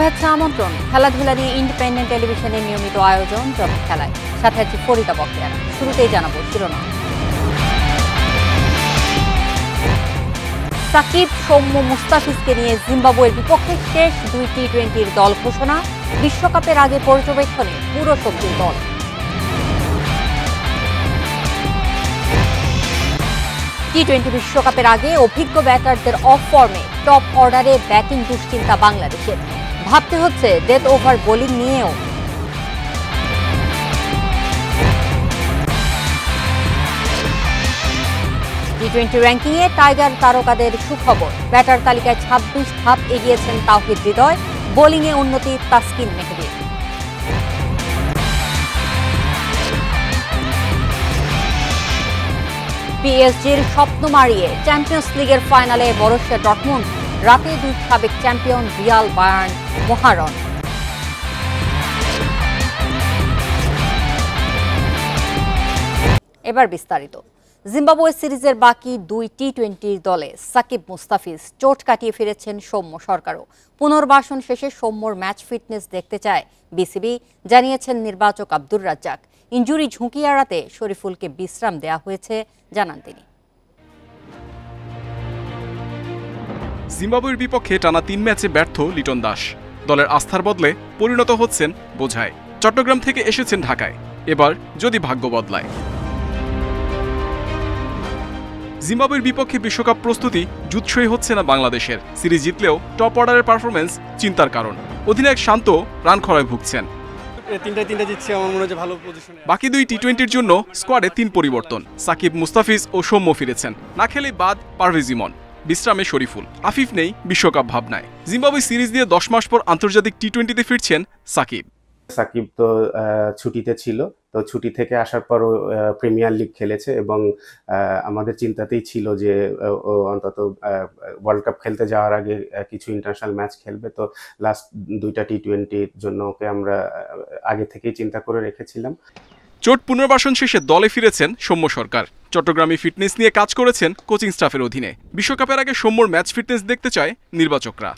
শুভেচ্ছা আমন্ত্রণ। খেলাধুলা নিয়ে ইন্ডিপেন্ডেন্ট টেলিভিশনের নিয়মিত আয়োজন জমি খেলায়। সাথে আছি ফরিদা বকেয়ারা শুরুতেই জানাব শিরোনাম। সাকিব, সৌম্য, মুস্তাফিজকে নিয়ে জিম্বাবুয়ের বিপক্ষে শেষ দুই টি টোয়েন্টির দল ঘোষণা। বিশ্বকাপের আগে পর্যবেক্ষণে পুরো শক্তির দল। টি টোয়েন্টি বিশ্বকাপের আগে অভিজ্ঞ ব্যাটারদের অফ ফর্মে টপ অর্ডারে ব্যাটিং দুশ্চিন্তা বাংলাদেশের। ভাবতে হচ্ছে ডেথ ওভার বোলিং নিয়েও। টি টোয়েন্টি র্যাঙ্কিংয়ে টাইগার তারকাদের সুখবর। ব্যাটার তালিকায় ছাব্বিশ ধাপ এগিয়েছেন তাওহিদ হৃদয়, বোলিংয়ে উন্নতি তাসকিন মেহেদির পিএসজির স্বপ্ন মারিয়ে চ্যাম্পিয়ন্স লিগের ফাইনালে বরসিয়া ডটমুন্ড রাতে দুই সাবেক চ্যাম্পিয়ন রিয়াল বায়ার্ন মহারণ। এবার বিস্তারিত। জিম্বাবুয়ে সিরিজের বাকি দুই টি টোয়েন্টির দলে সাকিব মুস্তাফিজ চোট কাটিয়ে ফিরেছেন সৌম্য সরকারও। পুনর্বাসন শেষে সৌম্যর ম্যাচ ফিটনেস দেখতে চায় বিসিবি, জানিয়েছেন নির্বাচক আব্দুর রাজ্জাক। ইঞ্জুরি ঝুঁকি এড়াতে শরীফুলকে বিশ্রাম দেওয়া হয়েছে, জানান তিনি। জিম্বাবুয়ের বিপক্ষে টানা তিন ম্যাচে ব্যর্থ লিটন দাস। দলের আস্থার বদলে পরিণত হচ্ছেন বোঝায় চট্টগ্রাম থেকে এসেছেন ঢাকায়। এবার যদি ভাগ্য বদলায়। জিম্বাবুয়ের বিপক্ষে বিশ্বকাপ প্রস্তুতি জুৎসই হচ্ছে না বাংলাদেশের। সিরিজ জিতলেও টপ অর্ডারের পারফরমেন্স চিন্তার কারণ। অধিনায়ক শান্ত রান খরায় ভুগছেন তিনটা তিনটা জিতছে আমার মনে হচ্ছে ভালো পজিশনে বাকি দুই টি টোয়েন্টির জন্য স্কোয়াডে তিন পরিবর্তন। সাকিব মুস্তাফিজ ও সৌম্য ফিরেছেন। না খেলে বাদ পারভেজ ইমন। বিশ্রামে শরীফুল। আফিফ নেই, বিশ্বকাপ ভাবনায় জিম্বাবুয়ে সিরিজ দিয়ে দশ মাস পর আন্তর্জাতিক টি টোয়েন্টিতে ফিরছেন সাকিব। সাকিব তো ছুটিতে ছিল। তো ছুটি থেকে আসার পর প্রিমিয়ার লিগ খেলেছে এবং আমাদের চিন্তাতেই ছিল যে ও অন্তত ওয়ার্ল্ড কাপ খেলতে যাওয়ার আগে কিছু ইন্টারন্যাশনাল ম্যাচ খেলবে। তো লাস্ট দুইটা টি টোয়েন্টির জন্য ওকে আমরা আগে থেকেই চিন্তা করে রেখেছিলাম। চোট পুনর্বাসন শেষে দলে ফিরেছেন সৌম্য সরকার। চট্টগ্রামে ফিটনেস নিয়ে কাজ করেছেন কোচিং স্টাফের অধীনে। বিশ্বকাপের আগে সৌম্যর ম্যাচ ফিটনেস দেখতে চায় নির্বাচকরা।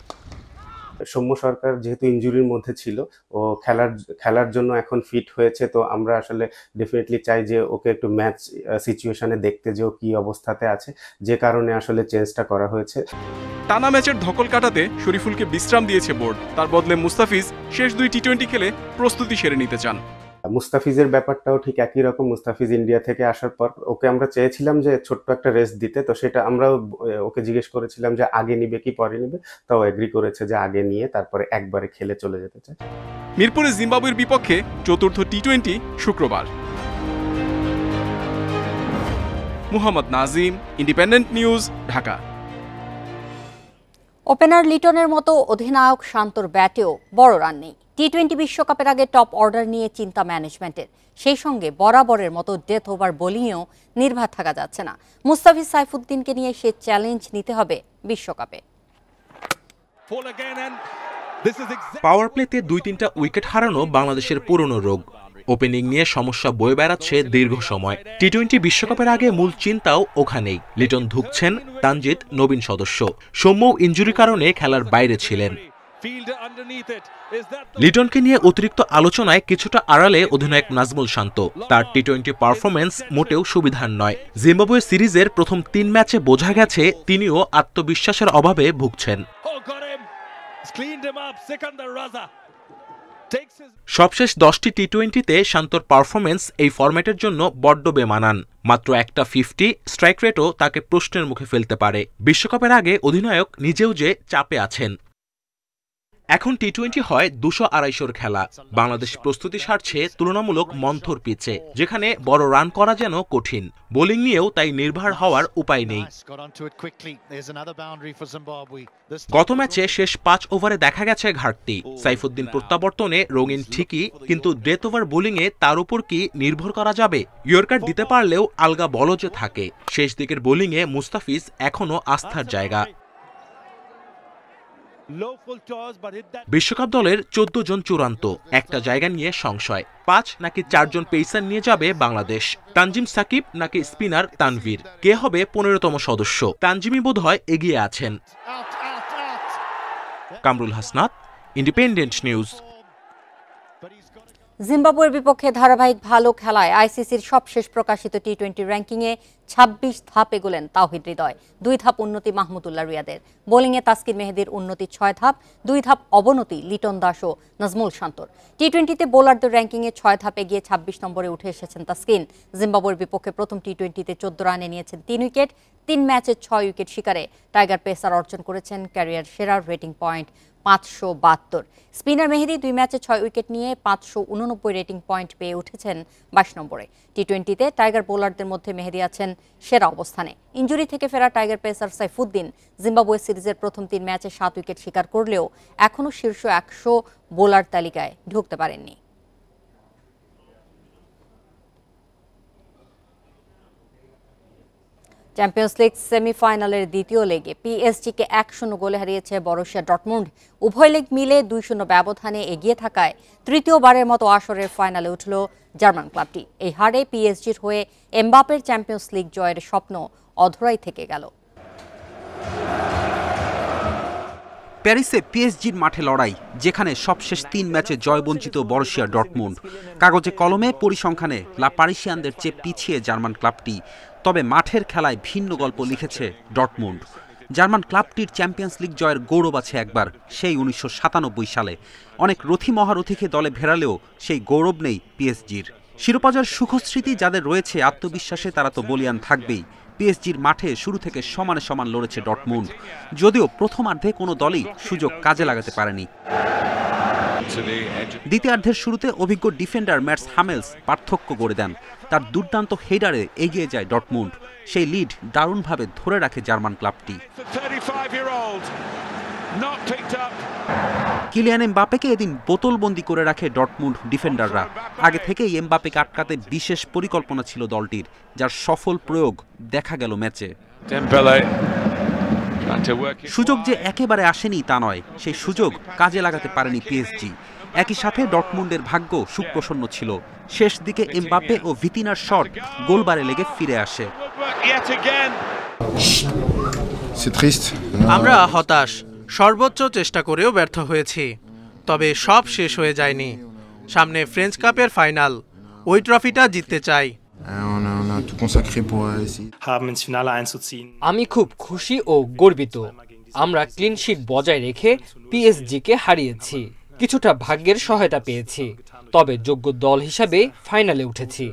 সৌম্য সরকার যেহেতু ইনজুরির মধ্যে ছিল ও খেলার খেলার জন্য এখন ফিট হয়েছে তো আমরা আসলে ডেফিনেটলি চাই যে ওকে একটু ম্যাচ সিচুয়েশনে দেখতে যে ও কি অবস্থাতে আছে যে কারণে আসলে চেঞ্জটা করা হয়েছে। টানা ম্যাচের ধকল কাটাতে শরীফুলকে বিশ্রাম দিয়েছে বোর্ড। তার বদলে মুস্তাফিজ শেষ দুই টি টোয়েন্টি খেলে প্রস্তুতি সেরে নিতে চান। মুস্তাফিজের ব্যাপারটাও ঠিক একই রকম মুস্তাফিজ ইন্ডিয়া থেকে আসার পর ওকে আমরা চেয়েছিলাম যে ছোট্ট একটা রেস্ট দিতে তো সেটা আমরাও আহ, ওকে জিজ্ঞেস করেছিলাম যে আগে নিবে কি পরে নিবে তাও এগ্রি করেছে যে আগে নিয়ে তারপরে একবারে খেলে চলে যেতে চায়। মিরপুরে জিম্বাবুয়ের বিপক্ষে চতুর্থ টি টোয়েন্টি শুক্রবার। Muhammad Nazim Independent News Dhaka. Opener লিটনের মতো অধিনায়ক শান্তর ব্যাটেও বড় রান নেই। টি টোয়েন্টি বিশ্বকাপের আগে টপ অর্ডার নিয়ে চিন্তা ম্যানেজমেন্টের সেই সঙ্গে বরাবরের মতো ডেথ ওভার বোলিংয়েও নির্ভর থাকা যাচ্ছে না। মুস্তাফিজ সাইফুদ্দিনকে নিয়ে সে চ্যালেঞ্জ নিতে হবে বিশ্বকাপে। পাওয়ার প্লেতে দুই তিনটা উইকেট হারানো বাংলাদেশের পুরনো রোগ। ওপেনিং নিয়ে সমস্যা বয়ে বেড়াচ্ছে দীর্ঘ সময়। টি টোয়েন্টি বিশ্বকাপের আগে মূল চিন্তাও ওখানেই। লিটন ধুকছেন তানজিদ নবীন সদস্য। সৌম্য ইঞ্জুরির কারণে খেলার বাইরে ছিলেন। লিটনকে নিয়ে অতিরিক্ত আলোচনায় কিছুটা আড়ালে অধিনায়ক নাজমুল শান্ত। তার টি টোয়েন্টি পারফরমেন্স মোটেও সুবিধার নয়। জিম্বাবুয়ে সিরিজের প্রথম তিন ম্যাচে বোঝা গেছে তিনিও আত্মবিশ্বাসের অভাবে ভুগছেন। সবশেষ দশটি টি টোয়েন্টিতে শান্তর পারফরমেন্স এই ফরম্যাটের জন্য বড্ড বেমানান। মাত্র একটা ফিফটি স্ট্রাইক রেটও তাকে প্রশ্নের মুখে ফেলতে পারে। বিশ্বকাপের আগে অধিনায়ক নিজেও যে চাপে আছেন। এখন টি টোয়েন্টি হয় দুশো আড়াইশোর খেলা। বাংলাদেশ প্রস্তুতি সারছে তুলনামূলক মন্থর পিচে যেখানে বড় রান করা যেন কঠিন। বোলিং নিয়েও তাই নির্ভর হওয়ার উপায় নেই। গত ম্যাচে শেষ পাঁচ ওভারে দেখা গেছে ঘাটতি। সাইফুদ্দিন প্রত্যাবর্তনে রঙিন ঠিকই কিন্তু ডেথ ওভার বোলিংয়ে তার উপর কি নির্ভর করা যাবে? ইয়র্কার দিতে পারলেও আলগা বলজে থাকে। শেষ দিকের বোলিংয়ে মুস্তাফিজ এখনও আস্থার জায়গা। বিশ্বকাপ দলের চোদ্দ জন চূড়ান্ত একটা জায়গা নিয়ে সংশয়। পাঁচ নাকি চারজন পেসার নিয়ে যাবে বাংলাদেশ। তানজিম সাকিব নাকি স্পিনার তানভীর? কে হবে পনেরোতম সদস্য? তানজিমই বোধ হয় এগিয়ে আছেন। কামরুল হাসনাত ইন্ডিপেন্ডেন্ট নিউজ জিম্বাবুয়ের বিপক্ষে ধারাবাহিক ভালো খেলায় আইসিসির সবশেষ প্রকাশিত টি টোয়েন্টি র্যাঙ্কিংয়ে ছাব্বিশ ধাপ এগোলেন তাওহিদ হৃদয়। দুই ধাপ উন্নতি মাহমুদুল্লাহ রিয়াদের। বোলিংয়ে তাসকিন মেহেদির উন্নতি ছয় ধাপ, দুই ধাপ অবনতি লিটন দাস ও নাজমুল শান্তর। টি টোয়েন্টিতে বোলারদের র্যাঙ্কিংয়ে ছয় ধাপ এগিয়ে ছাব্বিশ নম্বরে উঠে এসেছেন তাসকিন। জিম্বাবুয়ের বিপক্ষে প্রথম টি টোয়েন্টিতে চোদ্দ রানে নিয়েছেন তিন উইকেট, তিন ম্যাচে ছয় উইকেট শিকারে। টাইগার পেসার অর্জন করেছেন ক্যারিয়ার সেরার রেটিং পয়েন্ট। পাঁচশো বাহাত্তর। স্পিনার মেহেদি দুই ম্যাচে ছয় উইকেট নিয়ে পাঁচশো উননব্বই রেটিং পয়েন্ট পেয়ে উঠেছেন বাইশ নম্বরে। টি টোয়েন্টিতে টাইগার বোলারদের মধ্যে মেহেদি আছেন সেরা অবস্থানে। ইঞ্জুরি থেকে ফেরা টাইগার পেসার সাইফুদ্দিন, জিম্বাবুয়ে সিরিজের প্রথম তিন ম্যাচে সাত উইকেট শিকার করলেও এখনও শীর্ষ একশো বোলার তালিকায় ঢুকতে পারেননি। চ্যাম্পিয়ন্স লিগ সেমিফাইনালের দ্বিতীয় লেগে পিএসজিকে এক শূন্য গোলে হারিয়েছে বরসিয়া ডটমুন্ড উভয় লেগ মিলে দুই শূন্য ব্যবধানে এগিয়ে থাকায় তৃতীয়বারের মতো আসরের ফাইনালে উঠল জার্মান ক্লাবটি। এই হারে পিএসজির হয়ে এমবাপের চ্যাম্পিয়ন্স লিগ জয়ের স্বপ্ন অধরাই থেকে গেল। প্যারিসে পিএসজির মাঠে লড়াই, যেখানে সবশেষ তিন ম্যাচে জয়বঞ্চিত বরসিয়া ডটমুন্ড কাগজে কলমে পরিসংখ্যানে লা পারিসিয়ানদের চেয়ে পিছিয়ে জার্মান ক্লাবটি, তবে মাঠের খেলায় ভিন্ন গল্প লিখেছে ডটমুন্ড জার্মান ক্লাবটির চ্যাম্পিয়ন্স লিগ জয়ের গৌরব আছে একবার, সেই উনিশশো সাতানব্বই সালে। অনেক রথি মহারথীকে দলে ভেড়ালেও সেই গৌরব নেই পিএসজির। শিরোপাজয়ের সুখস্মৃতি যাদের রয়েছে, আত্মবিশ্বাসে তারা তো বলিয়ান থাকবেই। পিএসজির মাঠে শুরু থেকে সমানে সমান লড়েছে ডটমুন্ড। যদিও প্রথমার্ধে কোনো দলই সুযোগ কাজে লাগাতে পারেনি। দ্বিতীয়ার্ধের শুরুতে অভিজ্ঞ ডিফেন্ডার ম্যাটস হামেলস পার্থক্য গড়ে দেন। তার দুর্দান্ত হেডারে এগিয়ে যায় ডটমুন্ড। সেই লিড দারুণভাবে ধরে রাখে জার্মান ক্লাবটি। কিলিয়ান এমবাপেকে এদিন বোতলবন্দি করে রাখে ডটমুন্ড ডিফেন্ডাররা। আগে থেকেই এমবাপেকে আটকাতে বিশেষ পরিকল্পনা ছিল দলটির যার সফল প্রয়োগ দেখা গেল ম্যাচে। সুযোগ যে একেবারে আসেনি তা নয় সেই সুযোগ কাজে লাগাতে পারেনি পিএসজি একই সাথে ডটমুন্ডের ভাগ্য সুপ্রসন্ন ছিল। শেষ দিকে এমবাপে ও ভিতিনার শট গোলবারে লেগে ফিরে আসে। আমরা হতাশ। সর্বোচ্চ চেষ্টা করেও ব্যর্থ হয়েছি। তবে সব শেষ হয়ে যায়নি। সামনে ফ্রেঞ্চ কাপের ফাইনাল ওই ট্রফিটা জিততে চাই. আমি খুব খুশি ও গর্বিত। আমরা ক্লিন শিট বজায় রেখে পিএসজিকে হারিয়েছি। কিছুটা ভাগ্যের সহায়তা পেয়েছি। তবে যোগ্য দল হিসাবে ফাইনালে উঠেছি.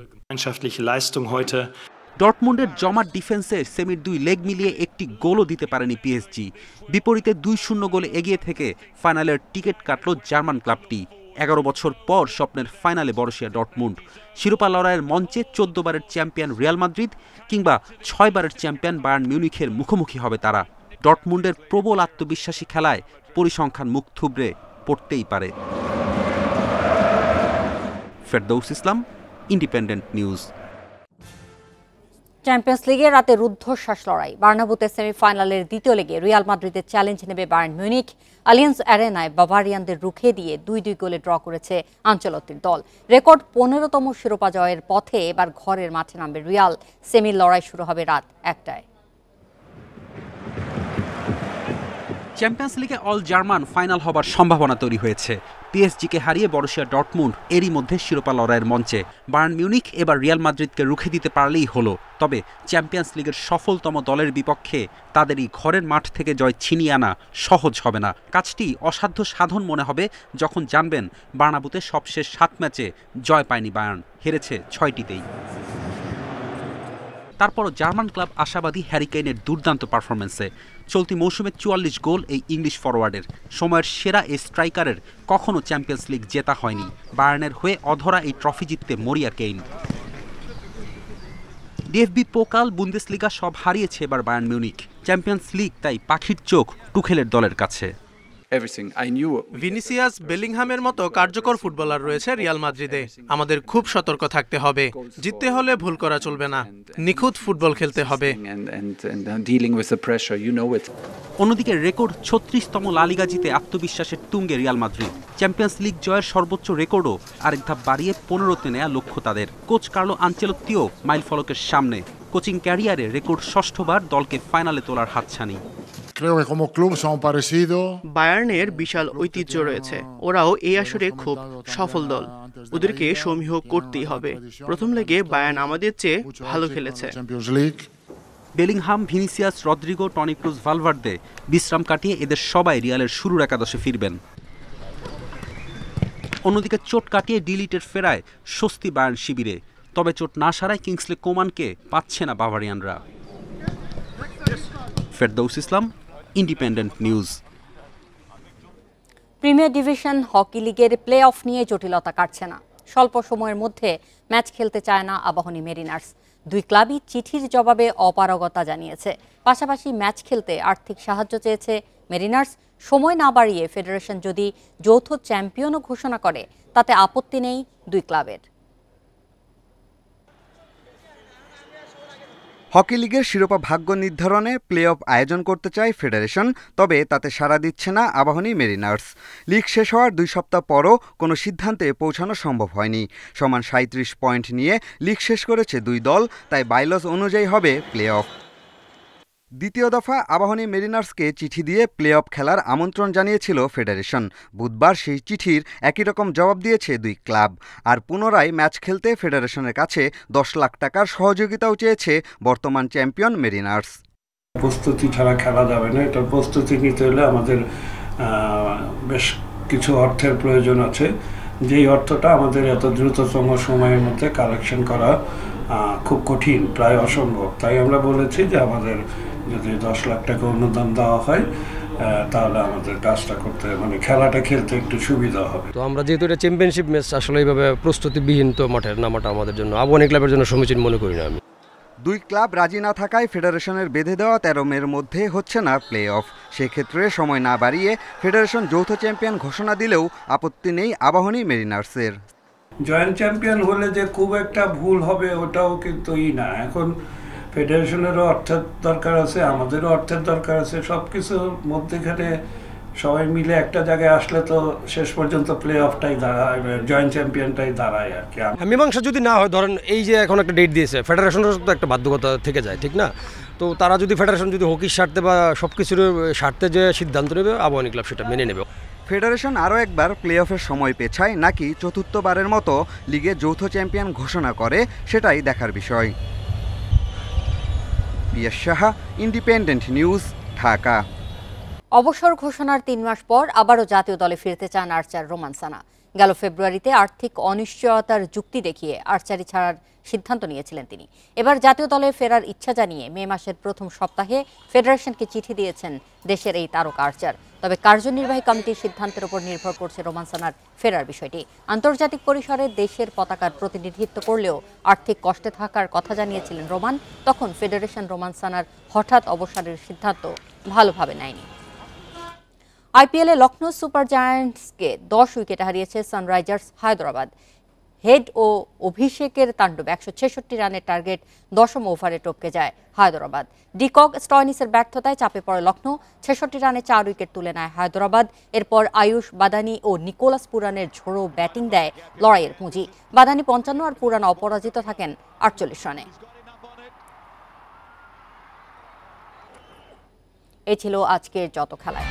ডটমুন্ডের জমাট ডিফেন্সে সেমির দুই লেগ মিলিয়ে একটি গোলও দিতে পারেনি পিএসজি বিপরীতে দুই শূন্য গোলে এগিয়ে থেকে ফাইনালের টিকিট কাটল জার্মান ক্লাবটি। এগারো বছর পর স্বপ্নের ফাইনালে বরসিয়া ডটমুন্ড। শিরোপা লড়াইয়ের মঞ্চে চোদ্দ বারের চ্যাম্পিয়ন রিয়াল মাদ্রিদ কিংবা ছয় বারের চ্যাম্পিয়ন বায়ার্ন মিউনিখের মুখোমুখি হবে তারা। ডটমুন্ডের প্রবল আত্মবিশ্বাসী খেলায় পরিসংখ্যান মুখ থুবড়ে পড়তেই পারে। Ferdous Islam Independent News Champions লিগে রাতে রুদ্ধশ্বাস লড়াই। বার্নাবুতে সেমিফাইনালের দ্বিতীয় লেগে রিয়াল মাদ্রিদের চ্যালেঞ্জ নেবে বার্ন মিউনিক আলিয়েন্স অ্যারেনায় বাভারিয়ানদের রুখে দিয়ে দুই দুই গোলে ড্র করেছে আঞ্চলতির দল। রেকর্ড পনেরোতম শিরোপা জয়ের পথে এবার ঘরের মাঠে নামবে রিয়াল। সেমির লড়াই শুরু হবে রাত একটায়। চ্যাম্পিয়ন্স লিগে অল জার্মান ফাইনাল হবার সম্ভাবনা তৈরি হয়েছে। পিএসজিকে হারিয়ে বরসিয়া ডটমুন্ড এরই মধ্যে শিরোপা লড়াইয়ের মঞ্চে। বার্ন মিউনিক এবার রিয়াল মাদ্রিদকে রুখে দিতে পারলেই হলো। তবে চ্যাম্পিয়ন্স লিগের সফলতম দলের বিপক্ষে তাদেরই ঘরের মাঠ থেকে জয় ছিনিয়ে আনা সহজ হবে না। কাজটি অসাধ্য সাধন মনে হবে যখন জানবেন বার্নাবুতে সবশেষ সাত ম্যাচে জয় পায়নি বায়ার্ন হেরেছে ছয়টিতেই। তারপরও জার্মান ক্লাব আশাবাদী হ্যারিকেইনের দুর্দান্ত পারফরমেন্সে চলতি মৌসুমে চুয়াল্লিশ গোল এই ইংলিশ ফরওয়ার্ডের সময়ের সেরা এই স্ট্রাইকারের কখনও চ্যাম্পিয়ন্স লিগ জেতা হয়নি। বায়ার্নের হয়ে অধরা এই ট্রফি জিততে মরিয়া কেইন। ডিএফবি পোকাল বুন্দেসলিগা সব হারিয়েছে এবার বায়ার্ন মিউনিক চ্যাম্পিয়ন্স লিগ তাই পাখির চোখ টুখেলের দলের কাছে। ভিনিসিয়াস বেলিংহামের মতো কার্যকর ফুটবলার রয়েছে রিয়াল মাদ্রিদে। আমাদের খুব সতর্ক থাকতে হবে। জিততে হলে ভুল করা চলবে না। নিখুঁত ফুটবল খেলতে হবে। অন্যদিকে রেকর্ড ছত্রিশতম লালিগা জিতে আত্মবিশ্বাসের তুঙ্গে রিয়াল মাদ্রিদ। চ্যাম্পিয়ন্স লিগ জয়ের সর্বোচ্চ রেকর্ডও আরেক ধাপ বাড়িয়ে পনেরোতে নেয়া লক্ষ্য তাদের। কোচ কার্লো আঞ্চেলত্তিও মাইল ফলকের সামনে। কোচিং ক্যারিয়ারে রেকর্ড ষষ্ঠবার দলকে ফাইনালে তোলার হাতছানি। Creo que como club son parecidos. বায়ার্নের বিশাল ঐতিহ্য রয়েছে। ওরাও এই আসরে খুব সফল দল। ওদেরকে সমীহ করতেই হবে। প্রথম লেগে বায়ার্ন আমাদের চেয়ে ভালো খেলেছে। Bellingham Vinicius Rodrygo Toni Kroos Valverde বিশ্রাম কাটিয়ে এদের সবাই রিয়ালের শুরুর একাদশে ফিরবেন। অন্যদিকে চোট কাটিয়ে ডিলিটের ফেরায় স্বস্তি বায়ার্ন শিবিরে। তবে চোট না সারায় কিংসলে কোমানকে পাচ্ছে না বাভারিয়ানরা। Ferdous Islam Independent News Premier Division hockey লিগের প্লে অফ নিয়ে জটিলতা কাটছে না। স্বল্প সময়ের মধ্যে ম্যাচ খেলতে চায় না আবাহনী মেরিনার্স দুই ক্লাবই চিঠির জবাবে অপারগতা জানিয়েছে। পাশাপাশি ম্যাচ খেলতে আর্থিক সাহায্য চেয়েছে মেরিনার্স সময় না বাড়িয়ে ফেডারেশন যদি যৌথ চ্যাম্পিয়নও ঘোষণা করে, তাতে আপত্তি নেই দুই ক্লাবের। হকি লিগের শিরোপা ভাগ্য নির্ধারণে প্লে অফ আয়োজন করতে চায় ফেডারেশন, তবে তাতে সাড়া দিচ্ছে না আবাহনী মেরিনার্স। লিগ শেষ হওয়ার দুই সপ্তাহ পরও কোনো সিদ্ধান্তে পৌঁছানো সম্ভব হয়নি। সমান সাঁত্রিশ পয়েন্ট নিয়ে লিগ শেষ করেছে দুই দল, তাই বাইলস অনুযায়ী হবে প্লে অফ দ্বিতীয় দফা আবাহনী মেরিনার্সকে চিঠি দিয়ে প্লে অফ খেলার আমন্ত্রণ জানিয়েছিল ফেডারেশন। বুধবার সেই চিঠির একই রকম জবাব দিয়েছে দুই ক্লাব। আর পুনরায় ম্যাচ খেলতে ফেডারেশনের কাছে দশ লাখ টাকার সহযোগিতাও চেয়েছে বর্তমান চ্যাম্পিয়ন মেরিনার্স। প্রস্তুতি ছাড়া খেলা যাবে না, এটার প্রস্তুতি নিতে হলে আমাদের বেশ কিছু অর্থের প্রয়োজন আছে। যেই অর্থটা আমাদের এত দ্রুততম সময়ের মধ্যে কালেকশন করা খুব কঠিন প্রায় অসম্ভব। তাই আমরা বলেছি যে আমাদের যদি দশ লাখ টাকা অনুদান দেওয়া হয় তাহলে আমাদের কাজটা করতে মানে খেলাটা খেলতে একটু সুবিধা হবে। তো আমরা যেহেতু এটা চ্যাম্পিয়নশিপ ম্যাচ আসলে এইভাবে প্রস্তুতিবিহীন তো মাঠের নামাটা আমাদের জন্য। আবহানী ক্লাবের জন্য সমীচীন মনে করি না আমি। দুই ক্লাব রাজি না থাকায় ফেডারেশনের বেঁধে দেওয়া তেরো মের মধ্যে হচ্ছে না প্লে অফ সেক্ষেত্রে সময় না বাড়িয়ে ফেডারেশন যৌথ চ্যাম্পিয়ন ঘোষণা দিলেও আপত্তি নেই আবাহনী মেরিনার্সের জয়েন্ট চ্যাম্পিয়ন হলে যে খুব একটা ভুল হবে, ওটাও কিন্তু ই না। এখন ফেডারেশনেরও অর্থের দরকার আছে, আমাদেরও অর্থের দরকার আছে সব কিছুর মধ্যেখানে সবাই মিলে একটা জায়গায় আসলে তো শেষ পর্যন্ত প্লে অফটাই দাঁড়ায়, জয়েন্ট চ্যাম্পিয়নটাই দাঁড়ায় আর কি। মীমাংসা যদি না হয়, ধরেন এই যে এখন একটা ডেট দিয়েছে ফেডারেশনের তো একটা বাধ্যকতা থেকে যায়, ঠিক না? তো তারা যদি ফেডারেশন যদি হকির স্বার্থে বা সব কিছুর স্বার্থে যে সিদ্ধান্ত নেবে আবাহনী ক্লাব সেটা মেনে নেবে। ফেডারেশন আরও একবার প্লে অফের সময় পেছায় নাকি চতুর্থবারের মতো লিগে যৌথ চ্যাম্পিয়ন ঘোষণা করে সেটাই দেখার বিষয়। Piyas Saha Independent News Dhaka. অবসর ঘোষণার তিন মাস পর আবারও জাতীয় দলে ফিরতে চান আর্চার রোমান সানা। গেল ফেব্রুয়ারিতে আর্থিক অনিশ্চয়তার যুক্তি দেখিয়ে আর্চারি ছাড়ার সিদ্ধান্ত নিয়েছিলেন তিনি। এবার জাতীয় দলে ফেরার ইচ্ছা জানিয়ে মে মাসের প্রথম সপ্তাহে ফেডারেশনকে চিঠি দিয়েছেন দেশের এই তারকা আর্চার তবে কার্যনির্বাহী কমিটির সিদ্ধান্তের উপর নির্ভর করছে রোমান সানার ফেরার বিষয়টি। আন্তর্জাতিক পরিসরে দেশের পতাকার প্রতিনিধিত্ব করলেও আর্থিক কষ্টে থাকার কথা জানিয়েছিলেন রোমান, তখন ফেডারেশন রোমান সানার হঠাৎ অবসরের সিদ্ধান্ত ভালোভাবে নেয়নি। আইপিএলে লখনৌ সুপার জায়ান্টসকে দশ উইকেটে হারিয়েছে সানরাইজার্স হায়দ্রাবাদ। হেড ও অভিষেকের তাণ্ডব। একশো ছেষট্টি রানের টার্গেট দশম ওভারে টপকে যায় হায়দ্রাবাদ। ডিকক স্টয়নিসের ব্যর্থতায় চাপে পড়ে লখনৌ। ছেষট্টি রানে চার উইকেট তুলে নেয় হায়দ্রাবাদ। এরপর আয়ুষ বাদানি ও নিকোলাস পুরানের ঝোড়ো ব্যাটিং দেয় লড়াইয়ের পুঁজি। বাদানি পঞ্চান্ন আর পুরান অপরাজিত থাকেন আটচল্লিশ রানে। এ ছিল আজকের যত খেলায়।